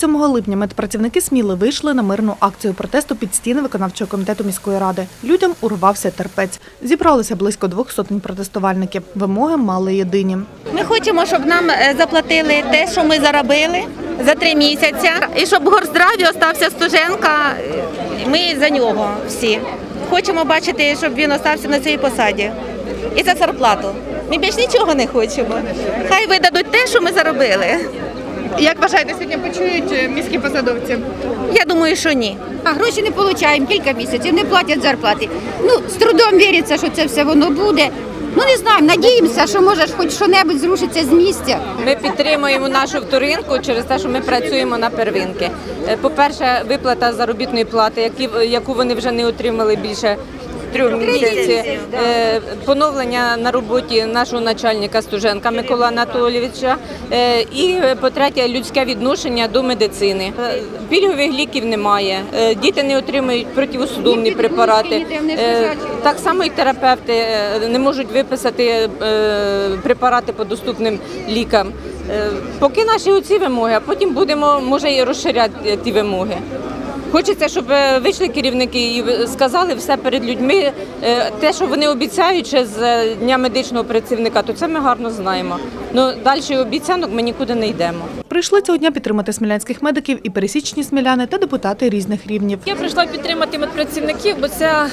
27 липня медпрацівники Сміли вийшли на мирну акцію протесту під стіни виконавчого комітету міської ради. Людям урвався терпець. Зібралося близько двох сотень протестувальників. Вимоги мали єдині. Ми хочемо, щоб нам е, заплатили те, що ми заробили за три місяці, і щоб в горздраві остався Стуженка. е, Ми за нього всі. Хочемо бачити, щоб він остався на цій посаді. І за зарплату. Ми більш нічого не хочемо. Хай видадуть те, що ми заробили. Як вважаєте, сьогодні почують е, міські посадовці? Я думаю, що ні. А гроші не отримуємо кілька місяців, не платять зарплати. Ну, з трудом віриться, що це все воно буде. Ну не знаю, надіємося, що може хоч що-небудь зрушиться з місця. Ми підтримуємо нашу вторинку через те, що ми працюємо на первинки. Е, По-перше, виплата заробітної плати, яку вони вже не отримали більше трьох місяців. Е, Поновлення на роботі нашого начальника Стуженка Микола Анатолійовича. Е, І е, по-третє, людське відношення до медицини. Пільгових ліків немає. Е, Діти не отримують противосудомні препарати. Е. Так само і терапевти не можуть виписати е, препарати по доступним лікам. Е, Поки наші оці вимоги, а потім будемо може і розширяти ті вимоги. Хочеться, щоб е, вийшли керівники і сказали все перед людьми. Е, Те, що вони обіцяють ще з е, дня медичного працівника, то це ми гарно знаємо. Ну далі обіцянок ми нікуди не йдемо. Прийшли цього дня підтримати смілянських медиків і пересічні сміляни та депутати різних рівнів. Я прийшла підтримати медпрацівників, бо ця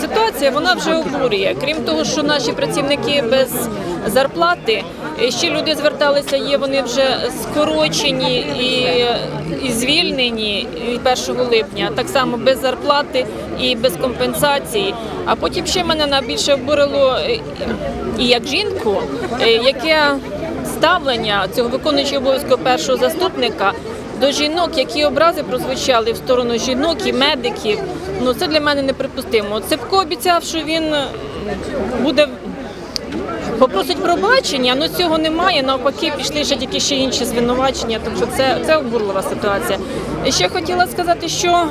ситуація вона вже обурює. Крім того, що наші працівники без зарплати, ще люди зверталися, є вони вже скорочені і, і звільнені і 1 липня, так само без зарплати і без компенсації. А потім ще мене найбільше обурило е, і як жінку, е, яке ставлення цього виконуючого обов'язку першого заступника до жінок, які образи прозвучали в сторону жінок і медиків. Ну це для мене неприпустимо. Цепко обіцяв, що він буде попросить пробачення, але цього немає. Навпаки, пішли ще тільки ще інші звинувачення. тому що це, це обурлива ситуація. І ще хотіла сказати, що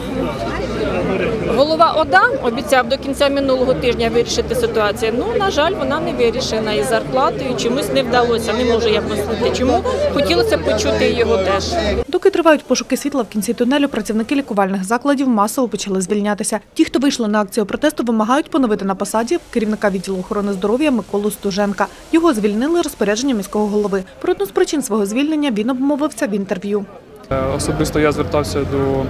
голова ОДА обіцяв до кінця минулого тижня вирішити ситуацію. Ну, на жаль, вона не вирішена із зарплатою. Чомусь не вдалося. Не можу я пояснити, чому хотілося б почути його теж. Доки тривають пошуки світла в кінці тунелю, працівники лікувальних закладів масово почали звільнятися. Ті, хто вийшли на акцію протесту, вимагають поновити на посаді керівника відділу охорони здоров'я Миколу Стуженка. Його звільнили розпорядженням міського голови. Про одну з причин свого звільнення він обмовився в інтерв'ю. Е, Особисто я звертався до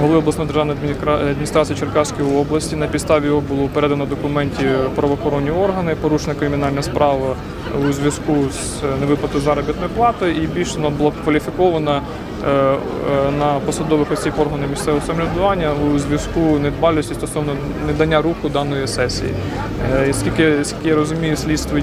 голови обласної державної адміністра- адміністрації Черкаської області. На підставі його було передано документі правоохоронні органи, порушена кримінальна справа у зв'язку з е, невиплатою заробітної плати, і більше вона була кваліфікована е, е, на посадових осіб органів місцевого самоврядування у зв'язку недбалості стосовно недання руху даної сесії. І скільки, скільки я розумію, слідство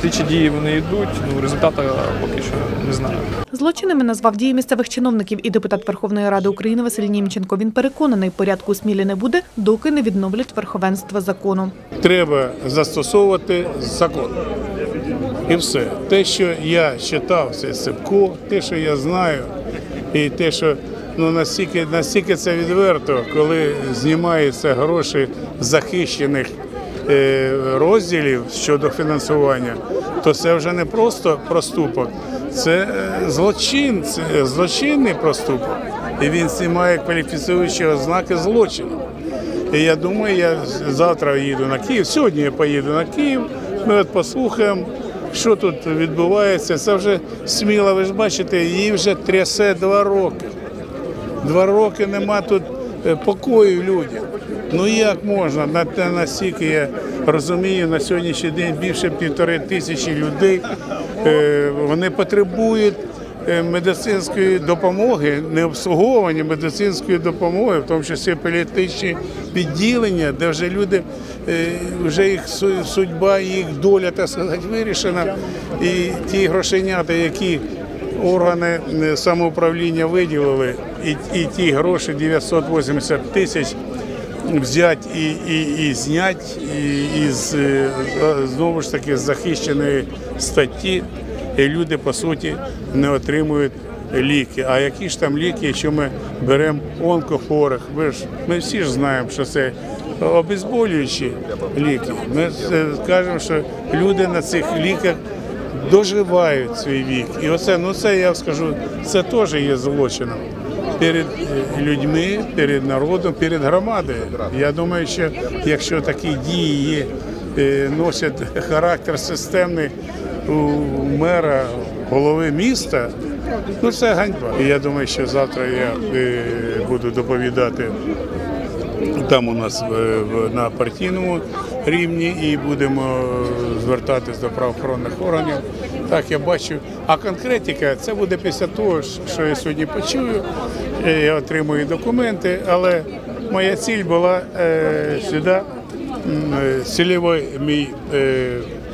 слідчі дії вони йдуть. Ну результату поки що не знаю. Злочинами назвав дії місцевих чиновників і депутат Верховної Ради України Василь Німченко. Він переконаний, порядку у Смілі не буде, доки не відновлять верховенство закону. треба застосовувати закон. І все. Те, що я читав, це Сипко, те, що я знаю, і те, що ну, настільки, настільки це відверто, коли знімаються гроші захищених е, розділів щодо фінансування, то це вже не просто проступок, це е, злочин, це злочинний проступок. І він знімає кваліфіцуючі ознаки злочину. І я думаю, я завтра їду на Київ. Сьогодні я поїду на Київ. Ми от послухаємо, що тут відбувається. Це вже сміло, ви ж бачите, її вже трясе два роки. Два роки нема тут е, покою людям. Ну як можна? На те, настільки я розумію, на сьогоднішній день більше півтори тисячі людей. е, Вони потребують медицинської допомоги, не обслуговування медицинської допомоги, в тому числі політичні відділення, де вже люди, е, вже їх судьба, їх доля, так сказати, вирішена. І ті грошенята, які органи е, самоуправління виділили, і, і ті гроші 980 тисяч взяти і, і, і зняти і, із е, знову ж таки з захищеної статті, і люди по суті не отримують ліки. А які ж там ліки, якщо ми беремо онкохворих? Ми ж ми всі ж знаємо, що це обезболюючі ліки. Ми е, кажемо, що люди на цих ліках доживають свій вік. І оце, ну це я скажу, це теж є злочином перед е, людьми, перед народом, перед громадою. Я думаю, що якщо такі дії є, е, носять характер системний у мера голови міста, ну це ганьба. І я думаю, що завтра я е, буду доповідати там у нас е, на партійному рівні і будемо звертатись до правоохоронних органів. Так я бачу. А конкретика це буде після того, що я сьогодні почую. Е, Я отримую документи, але моя ціль була е, сюди. е, Цільовий мій е,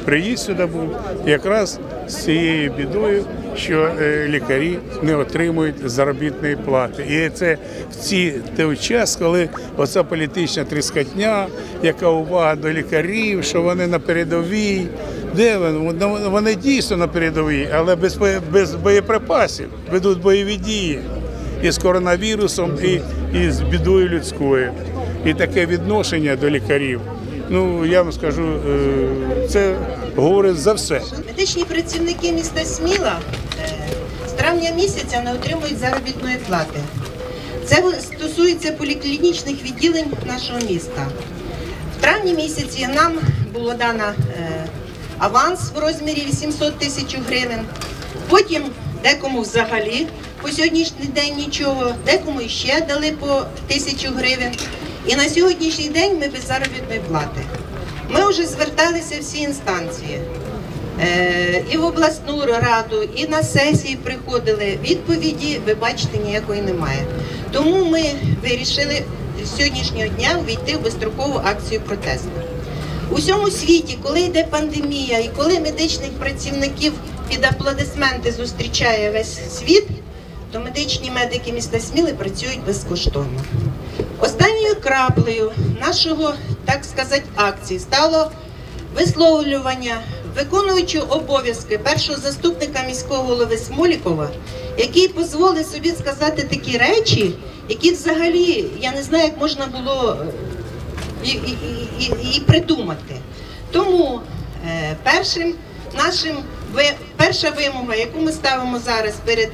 приїзд сюди був якраз з цією бідою, що е, лікарі не отримують заробітної плати. І це в ці той час, коли оця політична тріскотня, яка увага до лікарів, що вони на передовій. Де вони? Вони дійсно на передовій, але без, без боєприпасів ведуть бойові дії і з коронавірусом, і, і з бідою людською. І таке відношення до лікарів. Ну я вам скажу, е, це говорить за все. Медичні працівники міста Сміла е, з травня місяця не отримують заробітної плати. Це стосується поліклінічних відділень нашого міста. В травні місяці нам було дано е, аванс в розмірі 800 тисяч гривень. Потім декому взагалі по сьогоднішній день нічого, декому ще дали по тисячу гривень. І на сьогоднішній день ми без заробітної плати. Ми вже зверталися всі інстанції. Е, і в обласну раду, і на сесії приходили. Відповіді, ви бачите, ніякої немає. Тому ми вирішили з сьогоднішнього дня війти в безстрокову акцію протесту. У всьому світі, коли йде пандемія і коли медичних працівників під аплодисменти зустрічає весь світ, то медичні медики міста Сміли працюють безкоштовно. Останньою краплею нашого, так сказати, акції стало висловлювання виконуючого обов'язки першого заступника міського голови Смолікова, який дозволив собі сказати такі речі, які взагалі я не знаю, як можна було е, і, і, і, і, придумати. Тому е, першим нашим перша вимога, яку ми ставимо зараз перед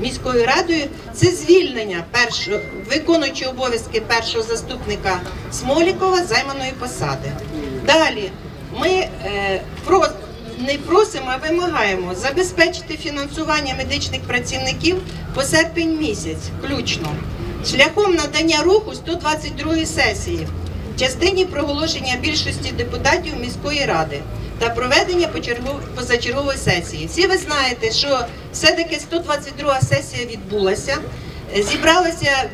міською радою, це звільнення першого виконуючого обов'язки першого заступника Смолікова займаної посади. Далі ми е, про не просимо, а вимагаємо забезпечити фінансування медичних працівників по серпень місяць, включно, шляхом надання руху 122 сесії в частині проголошення більшості депутатів міської ради та проведення позачергової сесії. Всі ви знаєте, що все-таки 122 сесія відбулася, е, зібралася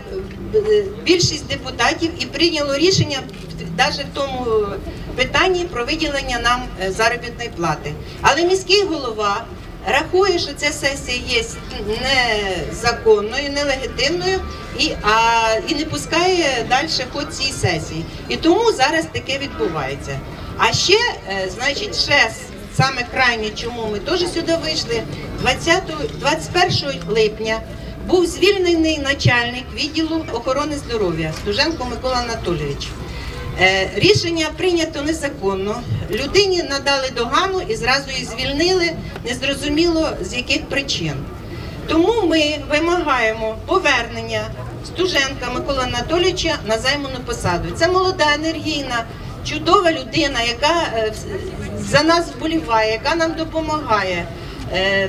е, більшість депутатів і прийняло рішення навіть в тому е, питанні про виділення нам е, заробітної плати. Але міський голова рахує, що ця сесія є незаконною, нелегітимною і, а, і не пускає далі ход цієї сесії. І тому зараз таке відбувається. А ще, е, значить, ще саме крайнє, чому ми теж сюди вийшли, 20, 21 липня був звільнений начальник відділу охорони здоров'я Стуженко Микола Анатолійович. Е, Рішення прийнято незаконно. Людині надали догану і зразу її звільнили, незрозуміло з яких причин. Тому ми вимагаємо повернення Стуженка Миколи Анатолійовича на займану посаду. Це молода, енергійна, чудова людина, яка е, за нас вболіває, яка нам допомагає, е,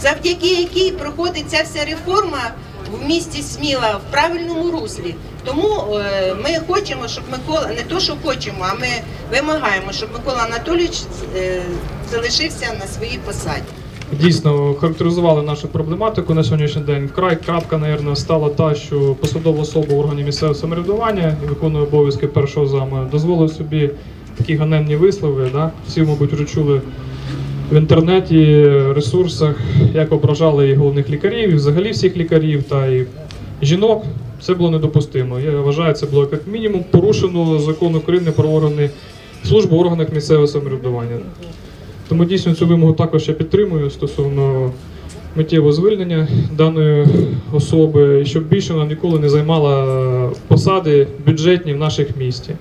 завдяки якій проходить ця вся реформа в місті Сміла в правильному руслі. Тому е, ми хочемо, щоб Микола не то, що хочемо, а ми вимагаємо, щоб Микола Анатолійович залишився на своїй посаді. Дійсно характеризували нашу проблематику на сьогоднішній день. Вкрай крапка, мабуть, стала та, що посадова особа в органі місцевого самоврядування і виконує обов'язки першого зама, дозволив собі такі ганебні вислови. Да? Всі, мабуть, вже чули в інтернеті, ресурсах, як ображали і головних лікарів, і взагалі всіх лікарів та і жінок. Це було недопустимо. Я вважаю, це було як мінімум порушено закон України про органи службу в органах місцевого самоврядування. Тому дійсно цю вимогу також я підтримую стосовно миттєвого звільнення даної особи, і щоб більше вона ніколи не займала посади бюджетні в наших місті.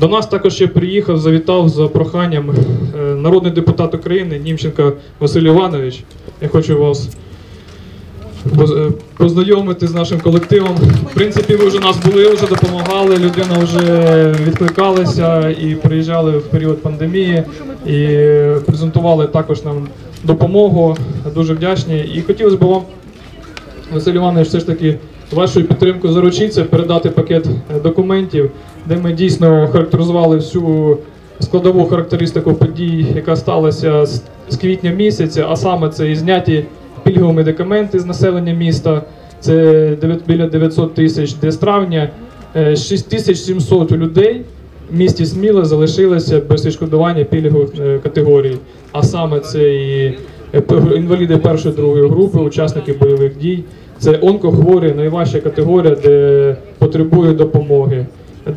До нас також ще приїхав, завітав за проханням е, народний депутат України Німченко Василь Іванович. Я хочу вас познайомити з нашим колективом. В принципі, ви вже нас були, вже допомагали. Людина вже відкликалася і приїжджали в період пандемії і презентували також нам допомогу. Дуже вдячні. І хотілося б вам Василь Іванович, все ж таки вашою підтримкою заручитися, передати пакет е, документів, де ми дійсно характеризували всю складову характеристику подій, яка сталася з квітня місяця, а саме це і зняті пільгові медикаменти з населення міста, це біля 900 тисяч, де з травня е, 6700 людей в місті Сміла залишилися без відшкодування пільгових е, категорій. А саме це і е, інваліди першої другої групи, учасники бойових дій, це онкохворі, найважча категорія, де потребує допомоги.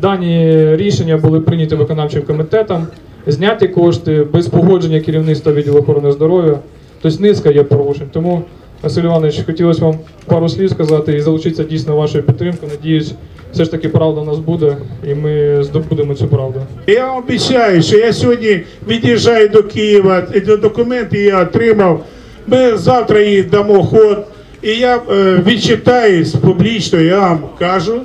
Дані рішення були прийняті виконавчим комітетом, зняті кошти без погодження керівництва відділу охорони здоров'я. Тобто низка є порушень. Тому, Василь Іванович, хотілося вам пару слів сказати і залучитися дійсно вашою підтримкою. Надіюсь, все ж таки правда в нас буде, і ми здобудемо цю правду. Я обіцяю, що я сьогодні від'їжджаю до Києва, документи я отримав. Ми завтра їх дамо ход. І я е, відчитаюсь публічно, я вам кажу,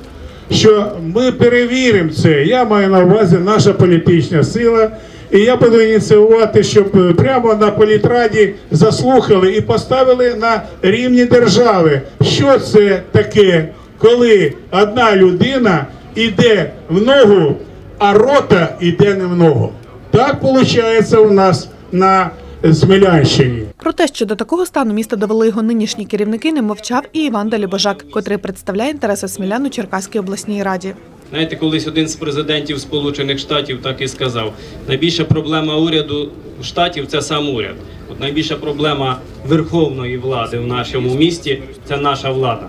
що ми перевіримо це. Я маю на увазі наша політична сила. І я буду ініціювати, щоб е, прямо на політраді заслухали і поставили на рівні держави. Що це таке, коли одна людина йде в ногу а рота йде не в ногу. Так виходить у нас на Смілянщині. Про те, що до такого стану міста довели його нинішні керівники, не мовчав і Іван Далібожак, котрий представляє інтереси смілян у Черкаській обласній раді. Знаєте, колись один з президентів Сполучених Штатів так і сказав: найбільша проблема уряду штатів це сам уряд. От найбільша проблема верховної влади в нашому місті це наша влада.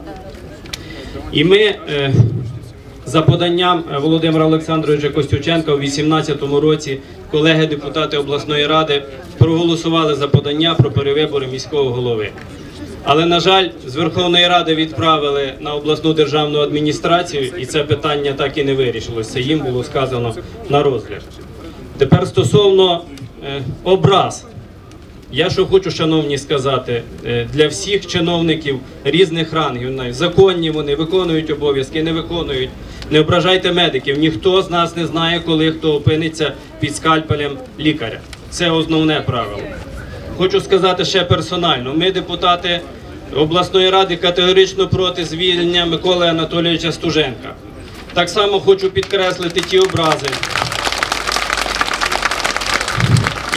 І ми е, за поданням е, Володимира Олександровича Костюченка у 2018 році колеги депутати обласної ради проголосували за подання про перевибори міського голови. Але на жаль, з Верховної Ради відправили на обласну державну адміністрацію, і це питання так і не вирішилось. Це їм було сказано на розгляд. Тепер стосовно е, образ. Я що хочу, шановні, сказати, е, для всіх чиновників різних рангів, законні вони виконують обов'язки, не виконують. Не ображайте медиків. Ніхто з нас не знає, коли хто опиниться під скальпелем лікаря. Це основне правило. Хочу сказати ще персонально. Ми, депутати обласної ради, категорично проти звільнення Миколи Анатолійовича Стуженка. Так само хочу підкреслити ті образи.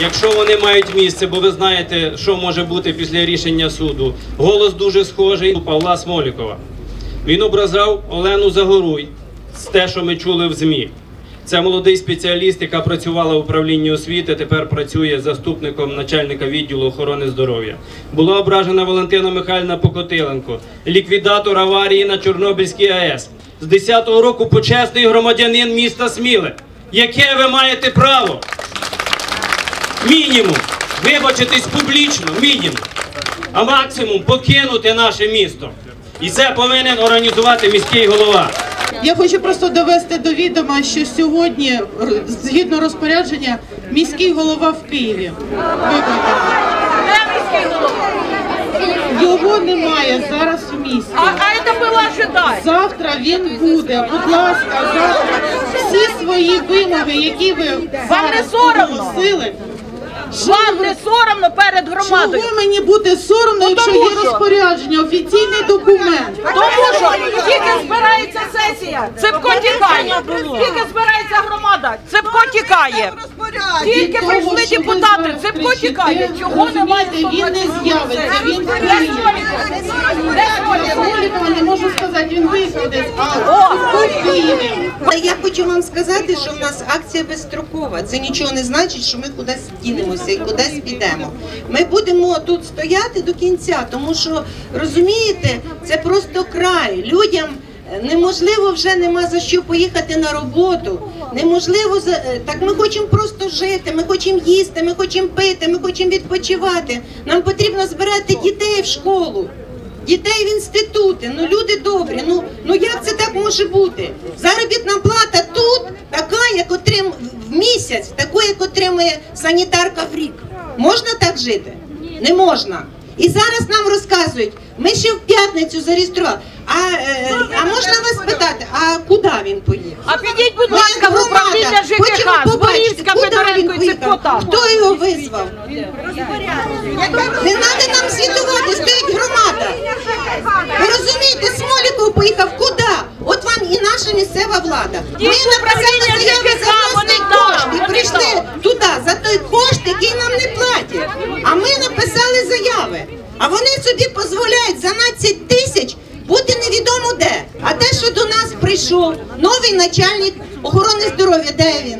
Якщо вони мають місце, бо ви знаєте, що може бути після рішення суду. Голос дуже схожий у Павла Смолікова. Він образав Олену Загоруй з те, що ми чули в ЗМІ. Це молодий спеціаліст, яка працювала в управлінні освіти, тепер працює заступником начальника відділу охорони здоров'я. Була ображена Валентина Михайлівна Покотиленко, ліквідатор аварії на Чорнобильській АЕС. З 10-го року почесний громадянин міста Сміле. Яке ви маєте право? Мінімум вибачитись публічно, мінімум. А максимум покинути наше місто. І це повинен організувати міський голова. Я хочу просто довести до відома, що сьогодні, згідно розпорядження, міський голова в Києві. Його немає зараз в місті. А, а. Завтра він буде. Будь ласка, завтра всі свої вимоги, які ви зараз оголосили. Вам не соромно перед громадою? Чого мені бути соромно, Ну, якщо є розпорядження, офіційний документ? Тому що тільки збирається сесія, Цепко тікає. Тільки збирається громада, Цепко тікає. Тільки прийшли депутати, Цепко тікає. Чого немає він не з'явиться, він не можу сказати, він виїхав десь, я хочу вам сказати, що в нас акція безстрокова. Це нічого не значить, що ми кудись дінемося і кудись підемо. Ми будемо тут стояти до кінця, тому що розумієте, це просто край. Людям е, неможливо вже нема за що поїхати на роботу. Неможливо за е, так. Ми хочемо просто жити. Ми хочемо їсти, ми хочемо пити, ми хочемо відпочивати. Нам потрібно збирати дітей в школу. дітей в інститути. Ну люди добрі. Ну ну як це так може бути? Заробітна плата тут така, як отрим в місяць, таку, як отримує санітарка в рік. Можна так жити? Не можна. І зараз нам розказують, ми ще в п'ятницю зареєстрували. А, е, а можна вас спитати, а куди він поїхав? А підіть, будь ласка, в управління ЖКХ, Хочемо побачити, Зборівська, куди Федоренко він і поїхав? Хто його визвав? Не треба нам звітувати, стоїть громада. Ви розумієте, Смоліков поїхав куди? От вам і наша місцева влада. Ми Ті, що написали управління заяви ЖКХ, за власний вони там, кошт і вони прийшли там. туди за той кошт, який нам не платять. А ми написали заяви. А вони собі дозволяють за 12 тисяч бути невідомо де. А те, що до нас прийшов новий начальник охорони здоров'я, де він?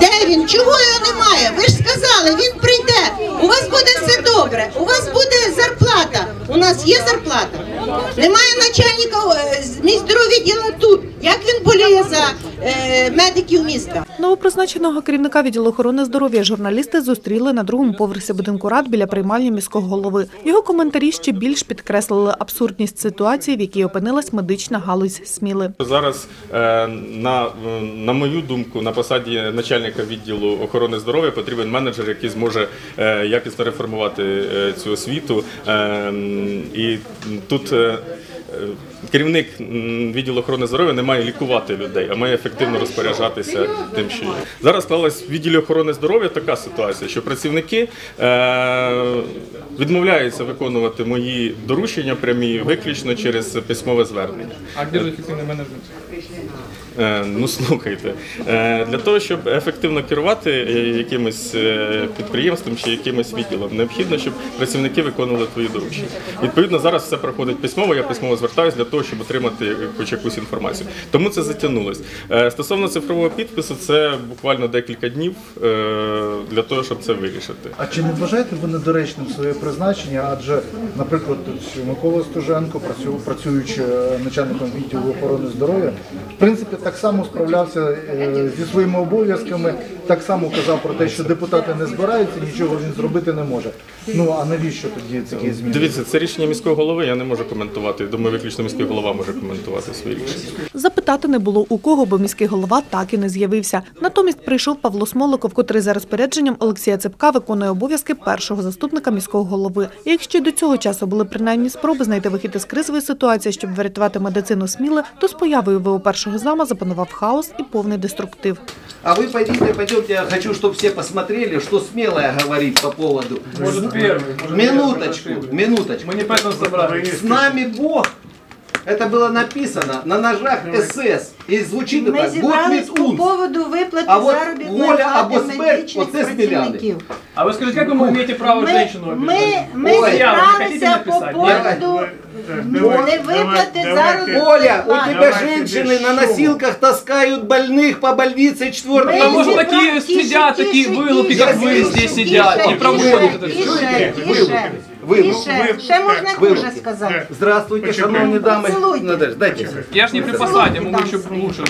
Де він? Чого його немає? Ви ж сказали, він прийде. У вас буде все добре. У вас буде зарплата. У нас є зарплата. Немає начальника е, з міськдоровідділу тут. Як він боліє за е, медиків міста? Новопризначеного керівника відділу охорони здоров'я журналісти зустріли на другому поверсі будинку рад біля приймальні міського голови. Його коментарі ще більш підкреслили абсурдність ситуації, в якій опинилась медична галузь Сміли. Зараз, е, на, на мою думку, на посаді начальника відділу охорони здоров'я потрібен менеджер, який зможе е, якісно реформувати е, цю освіту. І тут керівник відділу охорони здоров'я не має лікувати людей, а має ефективно розпоряджатися тим, що є. Зараз склалась в відділі охорони здоров'я така ситуація, що працівники е, відмовляються виконувати мої доручення прямі виключно через письмове звернення. А де ж ефективний менеджмент? Е, Ну слухайте, е, для того, щоб ефективно керувати е, якимось підприємством чи якимось відділом, необхідно, щоб працівники виконували твої доручення. Відповідно, зараз все проходить письмово. Я письмово звертаюся для того, щоб отримати хоч якусь інформацію. Тому це затягнулось. Стосовно цифрового підпису, це буквально декілька днів для того, щоб це вирішити. А чи не вважаєте ви недоречним своє призначення? Адже, наприклад, Микола Стуженко, працю- працюючи начальником відділу охорони здоров'я, в принципі, так само справлявся е, зі своїми обов'язками, так само казав про те, що депутати не збираються, нічого він зробити не може. Ну а навіщо тоді такі зміни? Дивіться, це рішення міського голови. Я не можу коментувати. Думаю, виключно міський голова може коментувати свої рішення. Запитати не було у кого, бо міський голова так і не з'явився. Натомість прийшов Павло Смоликов, котрий за розпорядженням Олексія Цепка виконує обов'язки першого заступника міського голови. І якщо до цього часу були принаймні спроби знайти вихід із кризової ситуації, щоб врятувати медицину Сміли, то з появою ВО першого зама запанував хаос і повний деструктив. А вы пойдите, пойдемте, я хочу, чтобы все посмотрели, что смелая говорит по поводу Может, первый, может, Минуточку, минуточку. Мы не поэтому собрались. С нами Бог. Это было написано на ножах СС. И звучит Ми это зібрались «Год по Мит поводу виплати А от заробітної воля плати або смерть, медичних оце сміляни. працівників. А вы скажите, как вы имеете право Ми, женщину ми, обижать? ми Ой. зібралися по написати? поводу невиплати заробітної Оля, у плати. тебя женщины на носилках таскают больных по больнице четвертого. Потому что Тише, такие тише, сидят, тише, такие вылупи, тише, как вы тише, здесь тише, сидят и тише, проводят это тише, все. тише, Вилупи. тише. Ще можна Вилупи. дуже сказати. Здравствуйте, шановні дамы. Поцелуйте. Надежда, дайте. Я ж не при посаде, могу еще лучше.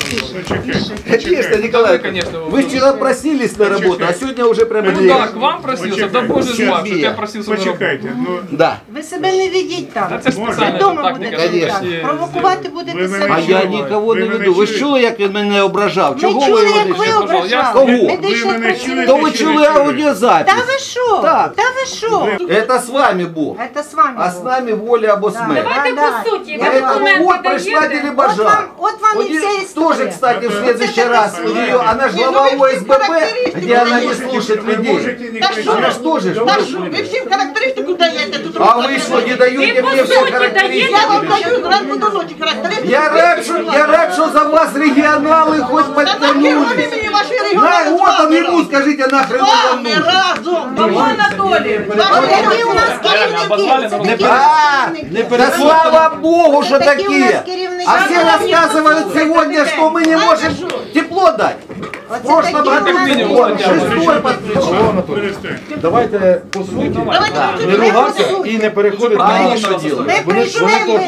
Конечно, Николай, конечно, вы вчера просились на работу, а сегодня уже прямо Ну да, к вам просился, да боже ж вам, что я просился на работу. Почекайте, ну Да. Ви себе не ведіть Та там. це ж Ви спеціально вдома так, будете Конечно. так. Провокувати будете Ви мене А себе. я нікого не Ви мене веду. Ви ж чуєте? чули, як він мене ображав? Ми Чого ви чули, його як не ви чули? ображали Кого? Ви медичних мене працівників. То ви чули аудіозапис? Та ви що? Так. Та ви що? Это с вами Бог. Це з вами. А с нами воля або смерть. Давайте по суті. Поэтому вот пришла От телебожа. вам, от вам Вот і и вся історія. тоже, кстати, в Оце следующий така раз у історія. нее, она же Ні, ну глава ви всі ОСББ, характеристику где она не даєте. слушает ви людей. можете не Та що Она ви? ж тоже. Та що? Ви всім характеристику даєте тут. А вы что, не даете мне все Я вам характеристики? даю зранку до ночі характеристику. Я рад, что, я рад, что за вас регионалы хоть Та нахер подтянули. вони мені ваші На, регіонали вот з он вами ему скажите нахрен он вам нужен. разом. Тому Анатолій. Які у нас керівники? Це такі А, керівники. да слава Богу, что Такие у нас такие. керівники. А все рассказывают сегодня, что мы не можем тепло дать. В прошлом году шестой подписчик. Давайте по суті, Давайте не ругатися і не переходити А на они что делают? Вони- вони то-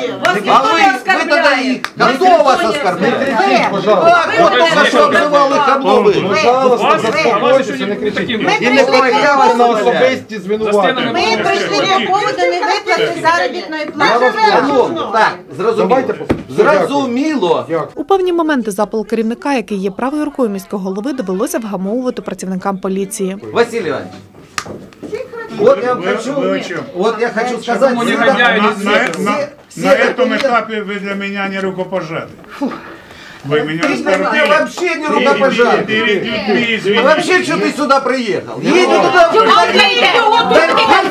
А вы, вы тогда их, кто вас оскорбляет? кричіть, пожалуйста. А, вот только что обзывал их одно Пожалуйста, заспокойтеся, не кричіть. І не прийшли переходьте на по- особисті звинувачення. Ми прийшли по поводу невиплати заробітної плати. Шановні, так, зрозуміло. Зрозуміло. У певні моменти запал керівника, який є правою рукою міського голови, довелося вгамовувати працівникам поліції. Василий Иванович, вот я Вы- хочу, вы о чем? вот я хочу сказать, На, все- на- на- все- на- все на этом документы- этапе вы для меня не рукопожаты. Вы меня Ты для меня оскорбили. вообще не рукопожатый. Перед людьми, А извините. вообще, что ты сюда приехал? Едь туда. А ви його тут Да, не концы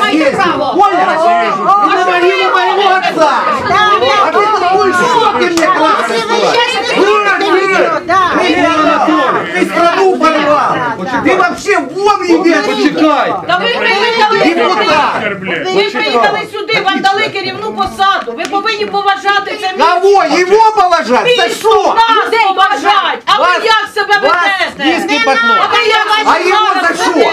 маєте съездил, право. Понял? И навалил моего отца. А ты такой, что ты мне Ты Вообще вон иди. Почекай. Та ви приїхали сюди. Ви приїхали сюди, вам дали керівну посаду. Ви повинні поважати це місце. Кого? Его положать? За Місто что? нас поважать. А ви як себе ведете? А ви як А його за що?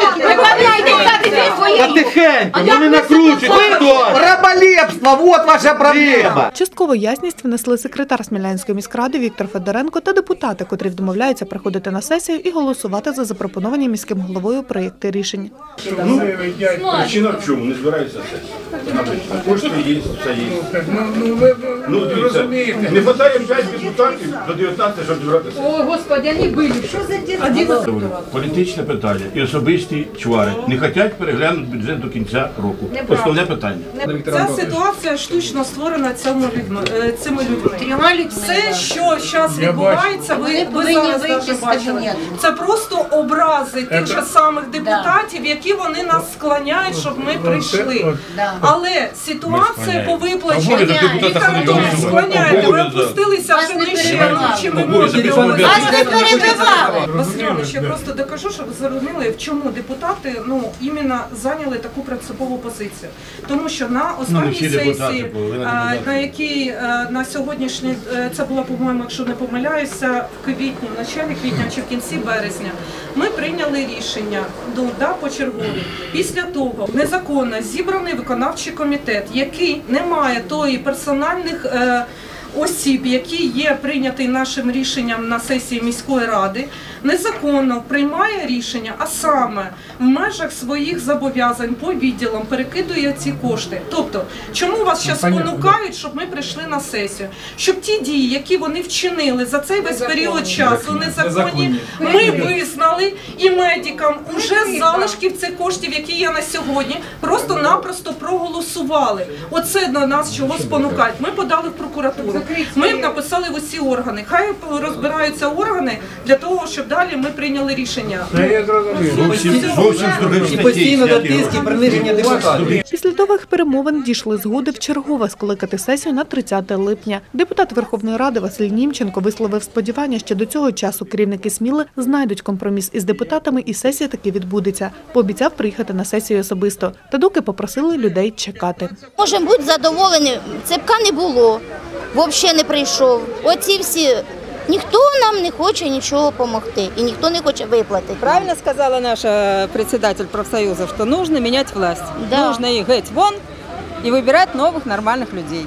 Та тихенько, накручуйте ситуацію. Раболепство, вот ваша проблема. Частково ясність внесли секретар Смілянської міськради Віктор Федоренко та депутати, котрі домовляються приходити на сесію і голосувати за запропоновані міським головою проєкти рішень. Ну, Причина в чому? Не збираються все. Кошти є, все є. ну, ну, ви, Ну, ви дивіться, розумієте. не вистачає 5 депутатів до 19, щоб зібратися. О, Господи, вони були. Що за діти? Політичне питання і особисті чвари. Не хочуть переглянути бюджет до кінця року. Основне питання. Ця ситуація штучно створена цими людьми. е, Цими людьми. Все, що зараз відбувається, ви, ви зараз бачили. Це просто образи тих же самих депутатів, які вони нас склоняють, щоб ми прийшли. Але ситуація по виплаченню Віктор Анатолійович, склоняєте, ви опустилися вже нижче, чим ми можемо. Вас не перебивали. Васильович, я просто докажу, щоб ви зрозуміли, в чому депутати ну іменно зайняли таку принципову позицію. Тому що на останній сесії, е, на якій е, на сьогоднішній е, це було, по-моєму, якщо не помиляюся, в квітні, в началі квітня чи в кінці березня, ми прийняли рішення ну, да, почергові. Після того незаконно зібраний виконавчий комітет, який не має тої персональних. е, осіб, які є прийнятий нашим рішенням на сесії міської ради, незаконно приймає рішення, а саме в межах своїх зобов'язань по відділам перекидує ці кошти. Тобто, чому вас зараз спонукають, щоб ми прийшли на сесію? Щоб ті дії, які вони вчинили за цей весь період часу, незаконні, ми визнали і медикам уже з залишків цих коштів, які є на сьогодні, просто-напросто проголосували. Оце на нас чого спонукають. Ми подали в прокуратуру. Ми написали в усі органи. Хай розбираються органи для того, щоб далі ми прийняли рішення. Це я зрозумів. Зовсім, зовсім з других статей. зняті гроші. Після довгих перемовин дійшли згоди в чергове скликати сесію на 30 липня. Депутат Верховної Ради Василь Німченко висловив сподівання, що до цього часу керівники Сміли знайдуть компроміс із депутатами, і сесія таки відбудеться. Пообіцяв приїхати на сесію особисто. Та доки попросили людей чекати. Можемо бути задоволені. Цепка не було, взагалі не прийшов. Оці всі. Ніхто нам не хоче нічого допомогти і ніхто не хоче виплатити. Правильно сказала наша председатель профсоюза, что нужно менять власть. Да. Нужно их геть вон и выбирать новых нормальных людей.